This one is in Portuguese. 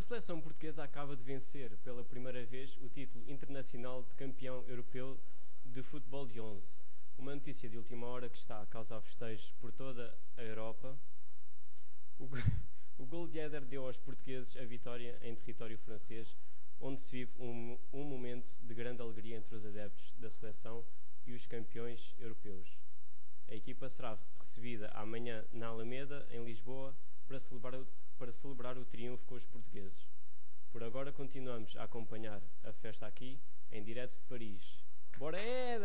A seleção portuguesa acaba de vencer pela primeira vez o título internacional de campeão europeu de futebol de 11. Uma notícia de última hora que está a causar festejos por toda a Europa. O, o gol de Éder deu aos portugueses a vitória em território francês, onde se vive um, um momento de grande alegria entre os adeptos da seleção e os campeões europeus. A equipa será recebida amanhã na Alameda, em Lisboa, para celebrar o para celebrar o triunfo com os portugueses. Por agora continuamos a acompanhar a festa aqui, em direto de Paris. Bora, Éder!